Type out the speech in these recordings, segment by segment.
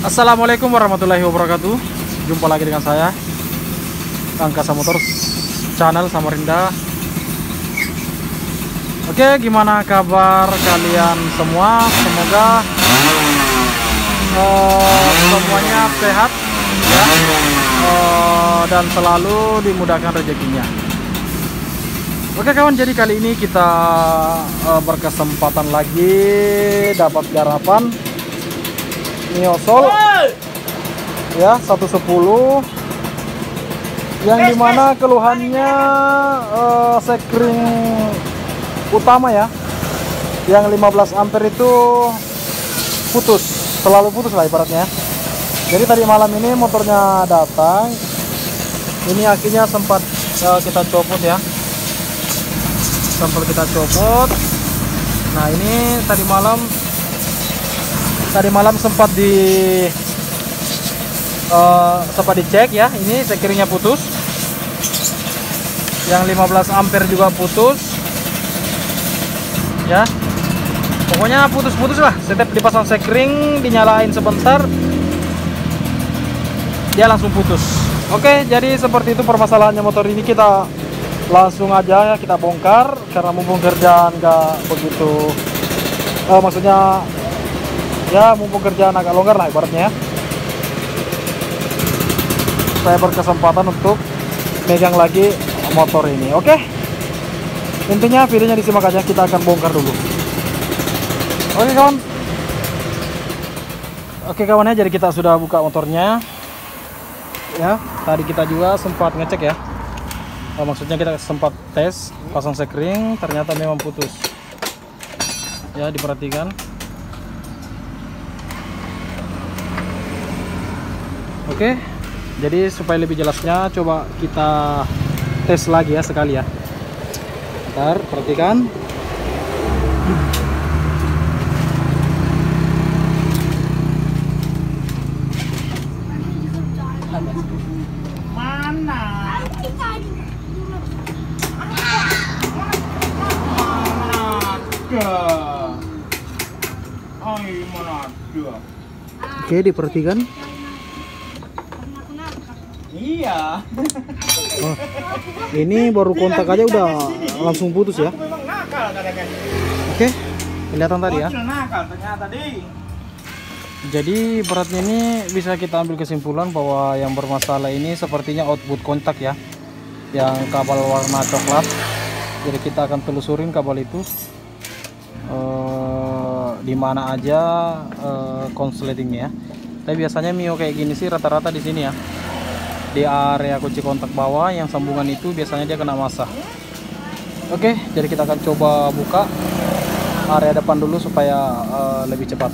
Assalamualaikum warahmatullahi wabarakatuh. Jumpa lagi dengan saya Angkasa Motor Channel Samarinda. Oke gimana kabar kalian semua? Semoga uh, Semuanya sehat ya. Uh, Dan selalu dimudahkan rezekinya. Oke kawan jadi kali ini kita uh, berkesempatan lagi Dapat garapan Miosol. Ya 110 yang di mana keluhannya uh, sekring utama ya. Yang 15 ampere itu putus. Selalu putus lah ibaratnya. Jadi tadi malam ini motornya datang. Ini akhirnya sempat uh, kita copot ya. Sempat kita copot. Nah ini tadi malam tadi malam sempat di uh, sempat dicek ya ini sekiranya putus. Yang 15 ampere juga putus. Ya. Pokoknya putus-putus lah setiap dipasang sekring dinyalain sebentar dia langsung putus. Oke jadi seperti itu permasalahannya motor ini kita langsung aja ya kita bongkar karena mumpung kerjaan nggak begitu uh, maksudnya ya mumpung kerjaan agak longgar lah ibaratnya ya. Saya berkesempatan untuk megang lagi motor ini oke? Intinya videonya disimak aja kita akan bongkar dulu. Oke kawan. Oke kawan ya jadi kita sudah buka motornya. Ya tadi kita juga sempat ngecek ya. Oh, maksudnya kita sempat tes pasang sekring ternyata memang putus. Ya diperhatikan Oke, jadi supaya lebih jelasnya coba kita tes lagi ya sekali ya. Ntar perhatikan. Oke, diperhatikan. Iya. Oh, ini baru kontak aja udah langsung putus ya. Oke, kelihatan tadi ya. Jadi beratnya ini bisa kita ambil kesimpulan bahwa yang bermasalah ini sepertinya output kontak ya. Yang kabel warna coklat. Jadi kita akan telusurin kabel itu. Eh, di mana aja eh, konsletingnya. Tapi biasanya Mio kayak gini sih rata-rata di sini ya. Di area kunci kontak bawah yang sambungan itu biasanya dia kena masa. Oke, jadi kita akan coba buka area depan dulu supaya eh, lebih cepat.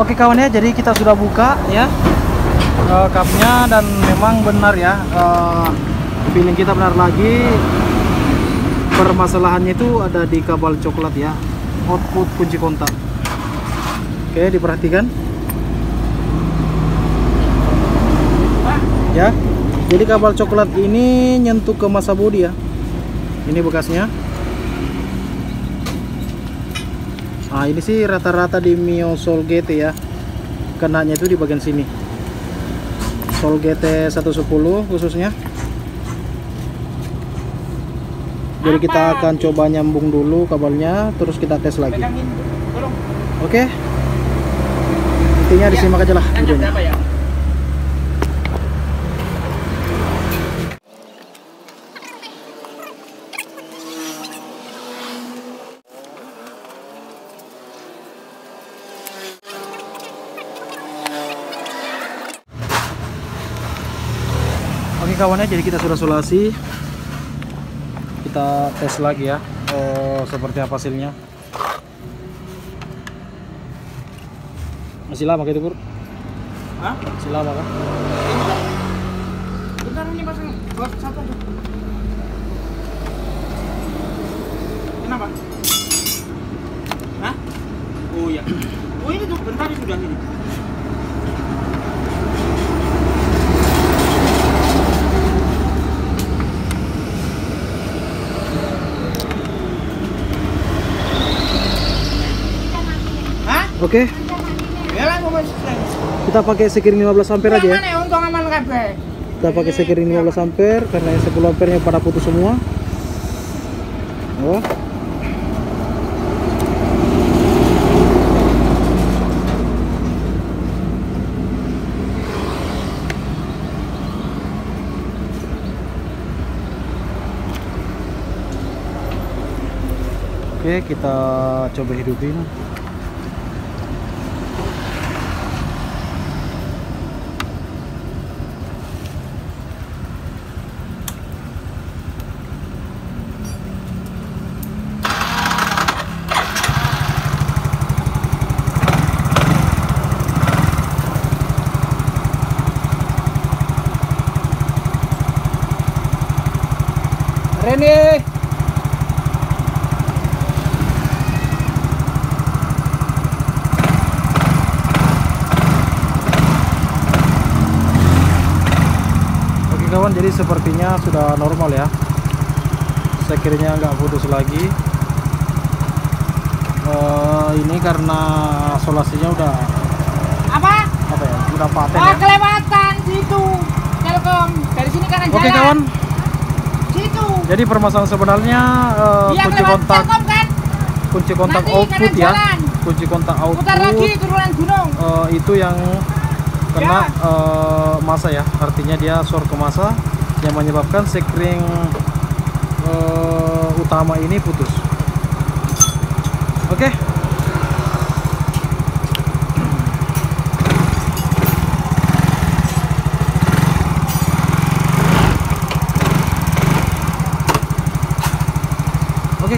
Oke kawan ya, jadi kita sudah buka ya cupnya dan memang benar ya feeling kita benar lagi permasalahannya itu ada di kabel coklat ya output kunci kontak. Oke diperhatikan ya. Jadi kabel coklat ini nyentuh ke masa bodi ya. Ini bekasnya. Nah ini sih rata-rata di Mio Soul GT ya. Kenanya itu di bagian sini. Soul GT 110 khususnya. Jadi kita akan coba nyambung dulu kabelnya Terus kita tes lagi. Oke? Intinya disimak aja lah videonya Oke kawannya jadi kita sudah solasi kita tes lagi ya oh, seperti apa hasilnya masih lama gitu Pur? Hah? masih lama kan? Bentar ini pasang buat satu aja. Kenapa? Hah? Oh iya. Oh ini tuh bentar ini sudah ini. Oke Ya masuk. kita pakai sekiring 15 ampere aja ya kita pakai sekiring 15 ampere karena yang 10 ampere pada putus semua oh. Oke, kita coba hidupin. Oke kawan, jadi sepertinya sudah normal ya. Sekiranya nggak putus lagi. Eh, ini karena solasinya udah Apa? apa ya? Udah paten Oh ya. kelewatan situ. Telkom dari sini kanan Oke jalan. kawan. Jadi permasalahan sebenarnya Iya kunci kontak kan. kunci kontak Nanti output ya. jalan. Kunci kontak Putar lagi output turunan gunung. eh, itu yang kena Ya. eh, masa ya. Artinya dia short ke masa yang menyebabkan sekring eh, utama ini putus.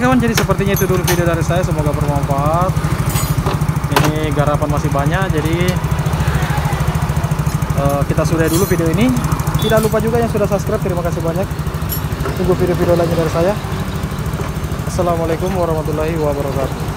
Kawan, jadi sepertinya itu dulu video dari saya. Semoga bermanfaat. Ini garapan masih banyak, jadi eh, kita sudah dulu video ini. Tidak lupa juga yang sudah subscribe, terima kasih banyak. Tunggu video-video lainnya dari saya. Assalamualaikum warahmatullahi wabarakatuh.